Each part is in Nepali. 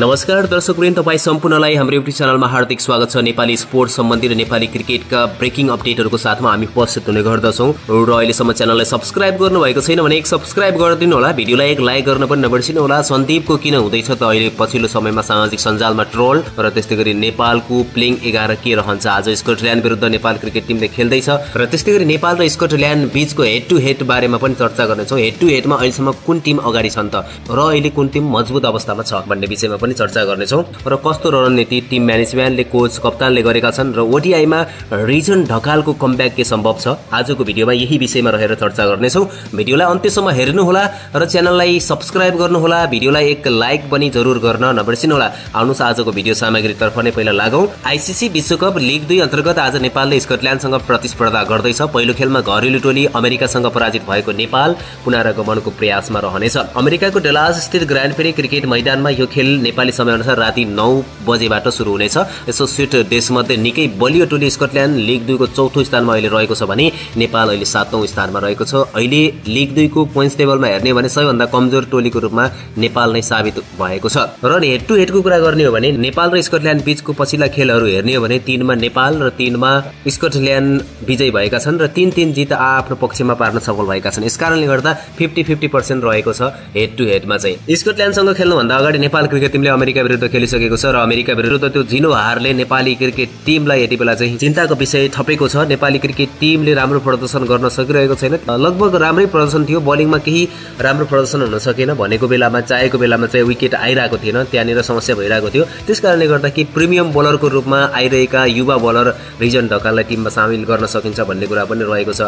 नमस्कार दर्शकवृन्द तपाईँ सम्पूर्णलाई हाम्रो युट्युब च्यानलमा हार्दिक स्वागत छ। नेपाली स्पोर्ट्स सम्बन्धी र नेपाली क्रिकेटका ब्रेकिङ अपडेटहरूको साथमा हामी उपस्थित हुने गर्दछौँ। र अहिलेसम्म च्यानललाई सब्सक्राइब गर्नुभएको छैन भने एक सब्सक्राइब गरिदिनु होला। भिडियोलाई एक लाइक गर्न पनि नबिर्सिनु होला। सन्दीपको किन हुँदैछ त अहिले पछिल्लो समयमा सामाजिक सञ्जालमा ट्रोल र त्यस्तै गरी नेपालको प्लेइङ एघार के रहन्छ? आज स्कटल्यान्ड विरुद्ध नेपाल क्रिकेट टिमले खेल्दैछ। र त्यस्तै गरी नेपाल र स्कटल्यान्ड बिचको हेड टु हेड बारेमा पनि चर्चा गर्नेछौँ। हेड टु हेडमा अहिलेसम्म कुन टिम अगाडि छन् त? र अहिले कुन टिम मजबुत अवस्थामा छ भन्ने विषयमा पनि चर्चा गर्नेछौँ। र कस्तो रणनीति टिम म्यानेजमेन्टले कोच कप्तानले गरेका छन् र ओडिआईमा रिजन ढकालको कमब्याक के सम्भव छ आजको भिडियोमा यही विषयमा रहेर चर्चा गर्नेछौँ। भिडियोलाई अन्त्यसम्म हेर्नुहोला र च्यानललाई सब्सक्राइब गर्नुहोला। भिडियोलाई एक लाइक पनि जरुर गर्न नबिर्सिनुहोला। आउनुहोस् आजको भिडियो सामग्रीतर्फ नै पहिला लागौँ। आइसिसी विश्वकप लिग दुई अन्तर्गत आज नेपालले स्कटल्यान्डसँग प्रतिस्पर्धा गर्दैछ। पहिलो खेलमा घरेलु टोली अमेरिकासँग पराजित भएको नेपाल पुनरागमनको प्रयासमा रहनेछ। अमेरिकाको डेलास स्थित ग्रान्ड फेरी क्रिकेट मैदानमा यो खेल नेपाली समयअनुसार राति नौ बजेबाट सुरु हुनेछ। यसो स्विट देशमध्ये निकै बलियो टोली स्कटल्यान्ड लिग दुईको चौथो स्थानमा अहिले रहेको छ भने नेपाल अहिले सातौँ स्थानमा रहेको छ। अहिले लिग दुईको पोइन्ट्स टेबलमा हेर्ने भने सबैभन्दा कमजोर टोलीको रूपमा नेपाल नै साबित भएको छ। र हेड टु हेडको कुरा गर्ने हो भने नेपाल र स्कटल्यान्ड बिचको पछिल्ला खेलहरू हेर्ने हो भने तिनमा नेपाल र तिनमा स्कटल्यान्ड विजयी भएका छन् र तिन तिन जित आफ्नो पक्षमा पार्न सफल भएका छन्। यसकारणले गर्दा फिफ्टी फिफ्टी पर्सेन्ट रहेको छ हेड टु हेडमा चाहिँ। स्कटल्यान्डसँग खेल्नुभन्दा अगाडि नेपाल क्रिकेट अमेरिका विरुद्ध खेलिसकेको छ र अमेरिका विरुद्ध त्यो झिनो हारले नेपाली क्रिकेट टिमलाई यति बेला चाहिँ चिन्ताको विषय थपेको छ। नेपाली क्रिकेट टिमले राम्रो प्रदर्शन गर्न सकिरहेको छैन। लगभग राम्रै प्रदर्शन थियो। बलिङमा केही राम्रो प्रदर्शन हुन सकेन भनेको बेलामा चाहेको बेलामा चाहिँ विकेट आइरहेको थिएन। त्यहाँनिर समस्या भइरहेको थियो। त्यस कारणले गर्दा कि प्रिमियम बोलरको रूपमा आइरहेका युवा बोलर रिजन ढकाललाई टिममा सामेल गर्न सकिन्छ भन्ने कुरा पनि रहेको छ।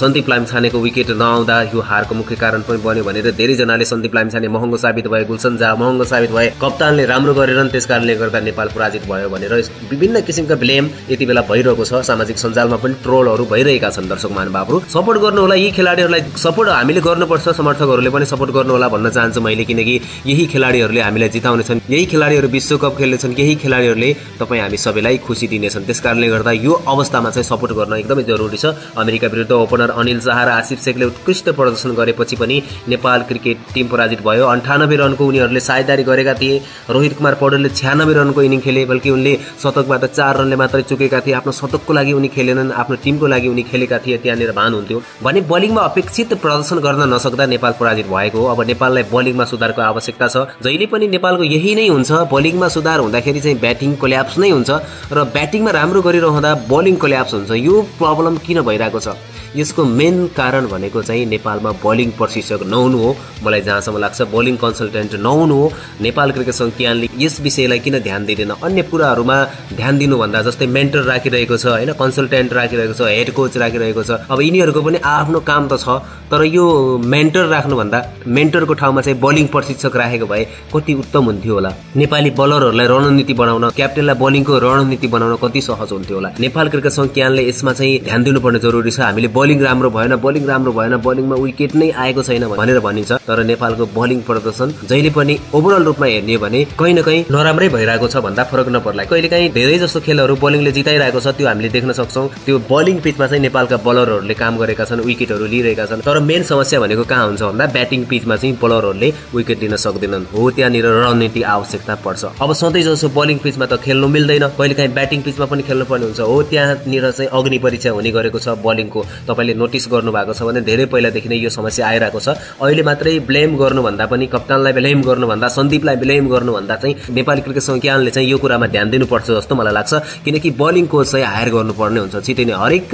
सन्दीप लामिछानेको विकेट नआउँदा यो हारको मुख्य कारण पनि बन्यो भनेर धेरैजनाले सन्दीप लामिछाने महँगो साबित भए गुलसन झा महँगो साबित भए कप्तानले राम्रो गरेर त्यस कारणले गर्दा नेपाल पराजित भयो भनेर विभिन्न किसिमका ब्लेम यति बेला भइरहेको छ। सामाजिक सञ्जालमा पनि ट्रोलहरू भइरहेका छन् दर्शक महानुभावहरू सपोर्ट गर्नु होला यी खेलाडीहरूलाई सपोर्ट हामीले गर्नुपर्छ समर्थकहरूले पनि सपोर्ट गर्नु होला भन्न चाहन्छु मैले किनकि यही खेलाडीहरूले हामीलाई जिताउनेछन् यही खेलाडीहरू विश्वकप खेल्नेछन् यही खेलाडीहरूले तपाईँ हामी सबैलाई खुसी दिनेछन् त्यस कारणले गर्दा यो अवस्थामा चाहिँ सपोर्ट गर्न एकदमै जरुरी छ। अमेरिका विरुद्ध ओपनर अनिल शाह र आसिफ शेखले उत्कृष्ट प्रदर्शन गरेपछि पनि नेपाल क्रिकेट टिम पराजित भयो। अन्ठानब्बे रनको उनीहरूले साझेदारी गरेका थिए। रोहित कुमार पौडेलले छ्यानब्बे रनको इनिङ खेले बल्कि उनले शतकबाट चार रनले मात्रै चुकेका थिए। आफ्नो शतकको लागि उनी खेलेनन् आफ्नो टिमको लागि उनी खेलेका थिए त्यहाँनिर भान हुन्थ्यो। भने बलिङमा अपेक्षित प्रदर्शन गर्न नसक्दा नेपाल पराजित भएको हो। अब नेपाललाई बलिङमा सुधारको आवश्यकता छ। जहिले पनि नेपालको यही नै हुन्छ बलिङमा सुधार हुँदाखेरि चाहिँ ब्याटिङ कोल्याप्स नै हुन्छ र ब्याटिङमा राम्रो गरिरहँदा बलिङ कोल्याप्स हुन्छ। यो प्रब्लम किन भइरहेको छ? यसको मेन कारण भनेको चाहिँ नेपालमा बलिङ प्रशिक्षक नहुनु हो। मलाई जहाँसम्म लाग्छ बलिङ कन्सल्टेन्ट नहुनु हो। नेपाल क्रिकेट सङ्घ यस विषयलाई किन ध्यान दिँदैन? अन्य कुराहरूमा ध्यान दिनुभन्दा जस्तै मेन्टर राखिरहेको छ होइन कन्सल्टेन्ट राखिरहेको छ हेड कोच राखिरहेको छ। अब यिनीहरूको पनि आफ्नो काम त छ तर यो मेन्टर राख्नुभन्दा मेन्टरको ठाउँमा चाहिँ बलिङ प्रशिक्षक राखेको भए कति उत्तम हुन्थ्यो होला। नेपाली बलरहरूलाई रणनीति बनाउन क्याप्टेनलाई बलिङको रणनीति बनाउन कति सहज हुन्थ्यो होला। नेपाल क्रिकेट सङ्घ यसमा चाहिँ ध्यान दिनुपर्ने जरुरी छ। हामीले बलिङ राम्रो भएन बलिङ राम्रो भएन बलिङमा विकेट नै आएको छैन भनेर भनिन्छ। तर नेपालको बलिङ प्रदर्शन जहिले पनि ओभरअल रूपमा हेर्ने भने कहीँ न कहीँ नराम्रै भइरहेको छ भन्दा फरक नपर्ला। कहिले काहीँ धेरै जस्तो खेलहरू बलिङले जिताइरहेको छ त्यो हामीले देख्न सक्छौँ। त्यो बलिङ पिचमा चाहिँ नेपालका बलरहरूले काम गरेका छन् विकेटहरू लिइरहेका छन्। तर मेन समस्या भनेको कहाँ हुन्छ भन्दा ब्याटिङ पिचमा चाहिँ बलरहरूले विकेट लिन सक्दैनन्। हो त्यहाँनिर रणनीति आवश्यकता पर्छ। अब सधैँ जसो बलिङ पिचमा त खेल्नु मिल्दैन। कहिले काहीँ ब्याटिङ पिचमा पनि खेल्नु पर्ने हुन्छ। हो त्यहाँनिर चाहिँ अग्नि परीक्षा हुने गरेको छ बलिङको। तपाईँले नोटिस गर्नुभएको छ भने धेरै पहिलादेखि नै यो समस्या आइरहेको छ। अहिले मात्रै ब्लेम गर्नुभन्दा पनि कप्तानलाई ब्लेम गर्नुभन्दा सन्दीपलाई ब्लेम गर्नुभन्दा चाहिँ नेपाली क्रिकेट सङ्ख्यानले चाहिँ यो कुरामा ध्यान दिनुपर्छ जस्तो मलाई लाग्छ। किनकि बलिङ कोच चाहिँ हायर गर्नुपर्ने हुन्छ। छिटै नै हरेक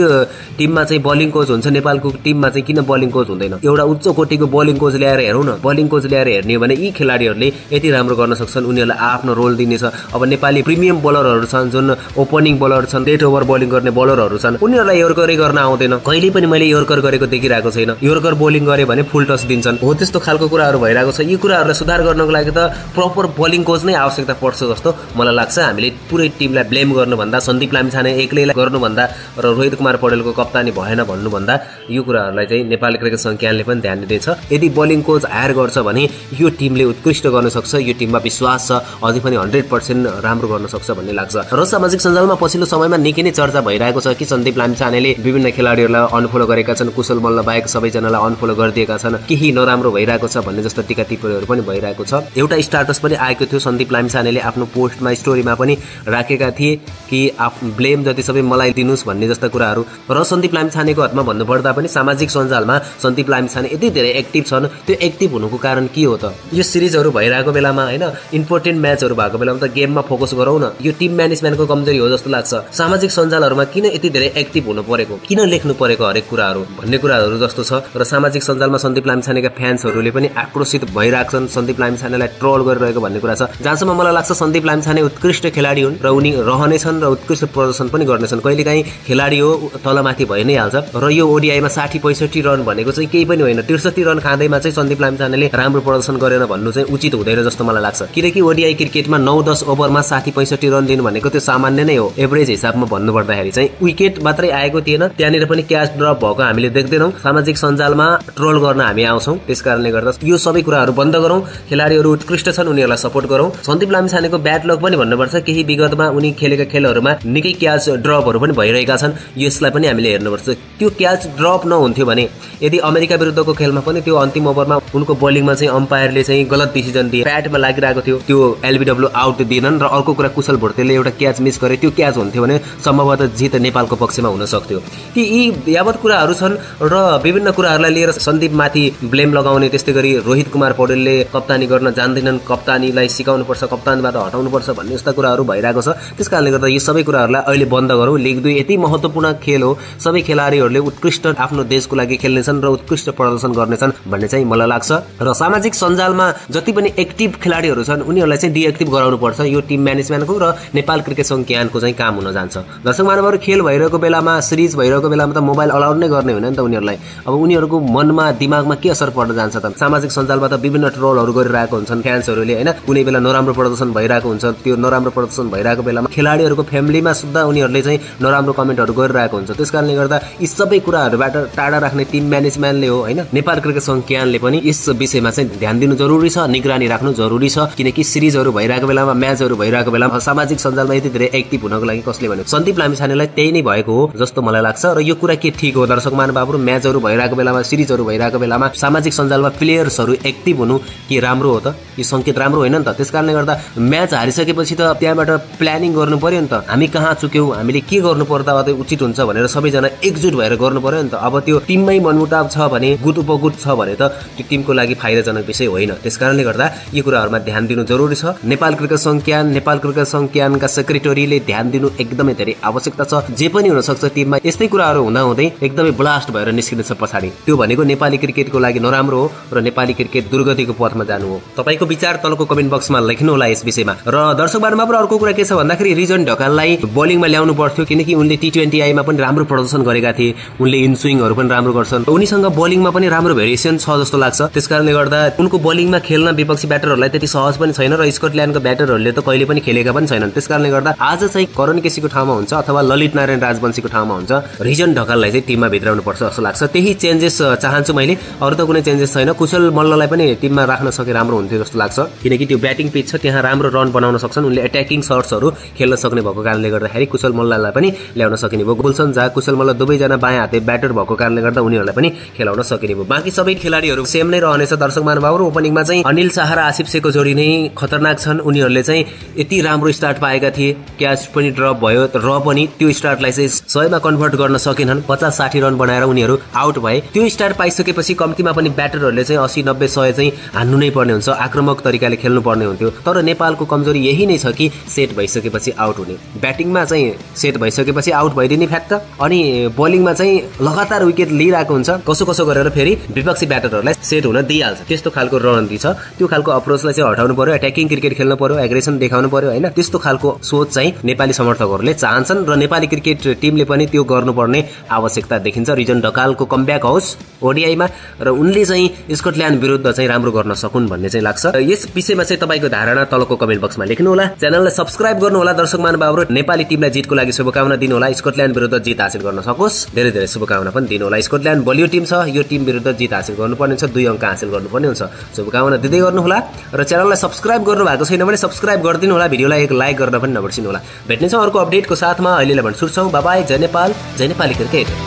टिममा चाहिँ बलिङ कोच हुन्छ। नेपालको टिममा चाहिँ किन बलिङ कोच हुँदैन? एउटा उच्च कोटीको बलिङ कोच ल्याएर हेरौँ न। बलिङ कोच ल्याएर हेर्ने हो भने यी खेलाडीहरूले यति राम्रो गर्न सक्छन्। उनीहरूलाई आफ्नो रोल दिनेछ। अब नेपाली प्रिमियम बलरहरू छन् जुन ओपनिङ बलर छन् डेट ओभर बलिङ गर्ने बलरहरू छन् उनीहरूलाई योर्करै गर्न आउँदैन। कहिले पनि मैले योर्कर गरेको देखिरहेको छैन। योर्कर बोलिङ गरे भने फुल टच दिन्छन्। हो त्यस्तो खालको कुराहरू भइरहेको छ। यी कुराहरूलाई सुधार गर्नको लागि त प्रपर बलिङ कोच नै आवश्यकता पर्छ जस्तो मलाई लाग्छ। हामीले पुरै टिमलाई ब्लेम गर्नुभन्दा सन्दीप लामिछाने एक्लैलाई गर्नुभन्दा र रोहित कुमार पौडेलको कप्तानी भएन भन्नुभन्दा यो कुराहरूलाई चाहिँ नेपाली क्रिकेट सङ्ख्याले पनि ध्यान दिँदैछ। यदि बलिङ कोच हायर गर्छ भने यो टिमले उत्कृष्ट गर्न सक्छ यो टिममा विश्वास छ अझै पनि हन्ड्रेड पर्सेन्ट राम्रो गर्न सक्छ भन्ने लाग्छ। र सामाजिक सञ्जालमा पछिल्लो समयमा निकै नै चर्चा भइरहेको छ कि सन्दीप लामिछानेले विभिन्न खेलाडीहरूलाई अनफलो गरेका छन्। कुशल मल्ल बाहेक सबैजनालाई अनफलो गरिदिएका छन्। केही नराम्रो भइरहेको छ भन्ने जस्तो टिका टिप्पणीहरू पनि भइरहेको छ। एउटा स्टाटस पनि आएको थियो सन्दीप लामिछानेले आफ्नो पोस्टमा स्टोरीमा पनि राखेका थिए कि आफ ब्लेम जति सबै मलाई दिनुहोस् भन्ने जस्ता कुराहरू। र सन्दीप लामिछानेको हदमा भन्नुपर्दा पनि सामाजिक सञ्जालमा सन्दीप लामिछाने यति धेरै एक्टिभ छन्। त्यो एक्टिभ हुनुको कारण के हो त? यो सिरिजहरू भइरहेको बेलामा होइन इम्पोर्टेन्ट म्याचहरू भएको बेलामा त गेममा फोकस गरौँ न। यो टिम म्यानेजमेन्टको कमजोरी हो जस्तो लाग्छ। सामाजिक सञ्जालहरूमा किन यति धेरै एक्टिभ हुनु परेको? किन लेख्नु परेको? हरेक कुराहरू भन्ने कुराहरू जस्तो छ र सामाजिक सञ्जालमा सन्दीप लामिछानेका फ्यान्सहरूले पनि आक्रोशित भइरहेको छन् सन्दीप लामिछानेलाई ट्रोल गरिरहेको भन्ने कुरा छ। जहाँसम्म मलाई लाग्छ सन्दीप लामिछाने उत्कृष्ट खेलाडी हुन् र उनी रहनेछन् र उत्कृष्ट प्रदर्शन पनि गर्नेछन्। कहिलेकाहीँ खेलाडी हो तलमाथि भइ नै हाल्छ र यो ओडिआईमा साठी पैँसठी रन भनेको चाहिँ केही पनि होइन। त्रिसठी रन खाँदैमा चाहिँ सन्दीप लामिछानेले राम्रो प्रदर्शन गरेन भन्नु चाहिँ उचित हुँदैन जस्तो मलाई लाग्छ। किनकि ओडिआई क्रिकेटमा नौ दस ओभरमा साठी पैँसठी रन दिनु भनेको त्यो सामान्य नै हो। एभरेज हिसाबमा भन्नुपर्दाखेरि चाहिँ विकेट मात्रै आएको थिएन। त्यहाँनिर पनि क्याच ड्रप भएको हामीले देख्दैनौँ। सामाजिक सञ्जालमा ट्रोल गर्न हामी आउँछौँ। त्यस कारणले गर्दा यो सबै कुराहरू बन्द गरौँ। खेलाडीहरू उत्कृष्ट छन् उनीहरूलाई सपोर्ट गरौँ। सन्दीप लामिछानेको ब्याट लक पनि भन्नुपर्छ। केही विगतमा उनी खेलेका खेलहरूमा निकै क्याच ड्रपहरू पनि भइरहेका छन्। यसलाई पनि हामीले हेर्नुपर्छ। त्यो क्याच ड्रप नहुन्थ्यो भने यदि अमेरिका विरुद्धको खेलमा पनि त्यो अन्तिम ओभरमा उनको बोलिङमा चाहिँ अम्पायरले चाहिँ गलत डिसिजन दिए प्याटमा लागिरहेको थियो त्यो एलबिडब्ल्यू आउट दिएनन् र अर्को कुरा कुशल भोटेले एउटा क्याच मिस गरे त्यो क्याच हुन्थ्यो भने सम्भवतः जित नेपालको पक्षमा हुन सक्थ्यो। ती यी यावत कुराहरू छन् र विभिन्न कुराहरूलाई लिएर सन्दीपमाथि ब्लेम लगाउने त्यस्तै गरी रोहित कुमार पौडेलले कप्तानी गर्न जान्दैनन्। कप्तानीलाई सिकाउनुपर्छ कप्तानीबाट हटाउनुपर्छ भन्ने जस्ता कुराहरू भइरहेको छ। त्यस कारणले गर्दा यी सबै कुराहरूलाई अहिले बन्द गरौँ। लिग दुई यति महत्त्वपूर्ण खेल हो। सबै खेलाडीहरूले उत्कृष्ट आफ्नो देशको लागि खेल्नेछन् र उत्कृष्ट प्रदर्शन गर्नेछन् भन्ने चाहिँ मलाई लाग्छ। र सामाजिक सञ्जालमा जति पनि एक्टिभ खेलाडीहरू छन् उनीहरूलाई चाहिँ डिएक्टिभ गराउनु पर्छ। यो टिम म्यानेजमेन्टको र नेपाल क्रिकेट सङ्घ ज्ञानको चाहिँ काम हुन जान्छ। दर्शक मानवहरू खेल भइरहेको बेलामा सिरिज भइरहेको बेलामा त मोबाइल अलाउड नै गर्ने होइन नि त उनीहरूलाई। अब उनीहरूको मनमा दिमागमा के असर पर्न जान्छ त? सामाजिक सञ्जालमा त विभिन्न ट्रोलहरू गरिरहेको हुन्छन् फ्यान्सहरूले होइन? कुनै बेला नराम्रो प्रदर्शन भइरहेको हुन्छ त्यो नराम्रो प्रदर्शन भइरहेको बेलामा खेलाडीहरूको फ्यामिलीमा सुद्धा उनीहरूले चाहिँ नराम्रो कमेन्टहरू गरिरहेको हुन्छ। त्यस कारणले गर्दा यी सबै कुराहरूबाट टाढा राख्ने टिम म्यानेजमेन्टले हो होइन? नेपाल क्रिकेट सङ्घ ज्ञानले पनि यस विषयमा चाहिँ ध्यान दिनु जरुरी छ निगरानी राख्नु जरुरी छ किनकि सिरिजहरू भइरहेको बेलामा म्याचहरू भइरहेको बेलामा सामाजिक सञ्जालमा यति धेरै एक्टिभ हुनको लागि कसले भन्यो? सन्दीप लामिछानेलाई त्यही नै भएको हो जस्तो मलाई लाग्छ। र यो कुरा के ठिक हो। दर्शक महानुभावहरू म्याचहरू भइरहेको बेलामा सिरिजहरू भइरहेको बेलामा सामाजिक सञ्जालमा प्लेयर्सहरू एक्टिभ हुनु के राम्रो हो त? यो सङ्केत राम्रो होइन नि त। त्यस कारणले गर्दा म्याच हारिसकेपछि त त्यहाँबाट प्लानिङ गर्नु पर्यो नि त। हामी कहाँ चुक्यौँ? हामीले के गर्नु पर्दा अझै उचित हुन्छ भनेर सबैजना एकजुट भएर गर्नु पर्यो नि त। अब त्यो टिममै मनमुटाव छ भने गुट उपगुट छ भने त त्यो टिमको लागि फाइदाजनक विषय होइन। त्यस कारणले गर्दा यी कुराहरूमा ध्यान दिनु जरुरी छ। नेपाल क्रिकेट सङ्घ ज्ञान नेपाल क्रिकेट सङ्घ ज्ञानका सेक्रेटरीले ध्यान दिनु एकदमै धेरै आवश्यकता छ। जे पनि हुनसक्छ टिममा यस्तै कुराहरू हुँदा एकदमै ब्लास्ट भएर निस्किनेछ पछाडि। त्यो भनेको नेपाली क्रिकेटको लागि नराम्रो हो र नेपाली क्रिकेट दुर्गतिको पथमा जानु हो। तपाईँको विचार तलको कमेन्ट बक्समा लेख्नु होला यस विषयमा। र दर्शक बारमा पनि अर्को कुरा के छ भन्दाखेरि रिजन ढकाललाई बोलिङमा ल्याउनु पर्थ्यो किनकि उनले टी ट्वेन्टी आईमा पनि राम्रो प्रदर्शन गरेका थिए। उनले इनस्विङहरू पनि राम्रो गर्छन्। उनीसँग बोलिङमा पनि राम्रो भेरिएसन छ जस्तो लाग्छ। त्यस कारणले गर्दा उनको बोलिङमा खेल्न विपक्षी ब्याटरहरूलाई त्यति सहज पनि छैन र स्कटल्यान्डको ब्याटरहरूले त कहिले पनि खेलेका पनि छैनन्। त्यस कारणले गर्दा आज चाहिँ करण केसीको ठाउँमा हुन्छ अथवा ललित नारायण राजवंशीको ठाउँमा हुन्छ। रिजन ढकाललाई चाहिँ टिममा भित्राउनु पर्छ जस्तो लाग्छ। त्यही चेन्जेस चाहन्छु मैले। अरू त कुनै चेन्जेस छैन। कुशल मल्ललाई पनि टिममा राख्न सके राम्रो हुन्थ्यो जस्तो लाग्छ। किनकि त्यो ब्याटिङ पिच छ त्यहाँ राम्रो रन बनाउन सक्छन्। उनले एट्याकिङ सर्ट्सहरू खेल्न सक्ने भएको कारणले गर्दाखेरि कुशल मल्ललाई पनि ल्याउन सकिने भयो। गुलसन झा कुशल मल्ल दुवैजना बायाँ हाते ब्याटर भएको कारणले गर्दा उनीहरूलाई पनि खेलाउन सकिने भयो। बाँकी सबै खेलाडीहरू सेम नै रहनेछ। दर्शक महानुभावहरू ओपनिङमा चाहिँ अनिल शाह र आसिफ सेको जोडी नै खतरनाक छन्। उनीहरूले चाहिँ यति राम्रो स्टार्ट पाएका थिए। क्याच पनि ड्रप भयो। र पनि त्यो स्टार्टलाई चाहिँ सयमा कन्भर्ट गर्न सकेनन्। पचास साठी रन बनाएर उनीहरू आउट भए। त्यो स्टार्ट पाइसकेपछि कम्तीमा पनि ब्याटरहरूले चाहिँ असी नब्बे सय चाहिँ हान्नु नै पर्ने हुन्छ आक्रमक तरिकाले खेल्नु पर्ने हुन्थ्यो। तर नेपालको कमजोरी यही नै छ कि सेट भइसकेपछि आउट हुने। ब्याटिङमा चाहिँ सेट भइसकेपछि आउट भइदिने फ्याक्ट अनि बलिङमा चाहिँ लगातार विकेट लिइरहेको हुन्छ। कसो कसो गरेर फेरि विपक्षी ब्याटरहरूलाई सेट हुन दिइहाल्छ। त्यस्तो खालको रणनीति छ त्यो खालको अप्रोचलाई चाहिँ हटाउनु पर्यो एट्याकिङ क्रिकेट खेल्नु पर्यो एग्रेसन देखाउनु पर्यो होइन? त्यस्तो खालको सोच चाहिँ नेपाली समर्थकहरूले चाहन्छन् र नेपाली क्रिकेट टिमले पनि त्यो गर्नुपर्ने आवश्यकता देखिन्छ। रिजन ढकालको कमब्याक होस् ओडिआईमा र उनले चाहिँ स्कटल्यान्ड विरुद्ध चाहिँ राम्रो गर्न सकुन् भन्ने चाहिँ लाग्छ। यस विषयमा चाहिँ तपाईँको धारणा तलको कमेन्ट बक्समा लेख्नु होला च्यानललाई सब्सक्राइब गर्नु होला दर्शक महानुभावहरू नेपाली टिमलाई जितको लागि शुभकामना दिनु होला स्कटल्यान्ड विरुद्ध जित हासिल गर्न सकोस्। धेरै धेरै शुभकामना पनि दिनु होला स्कटल्यान्ड बलियो टिम छ यो टिम विरुद्ध जित हासिल गर्नुपर्ने हुन्छ दुई अङ्क हासिल गर्नुपर्ने हुन्छ। शुभकामना दिँदै गर्नुहोला र च्यानललाई सब्सक्राइब गर्नु भएको छैन भने सब्सक्राइब गरिदिनु होला भिडियोलाई एक लाइक गर्न पनि नबिर्सिनु होला भेट्नेछौँ अर्को अपडेटको साथमा अहिलेलाई भने छुट्छौँ बाबाई जय नेपाल जय नेपाली क्रिकेट।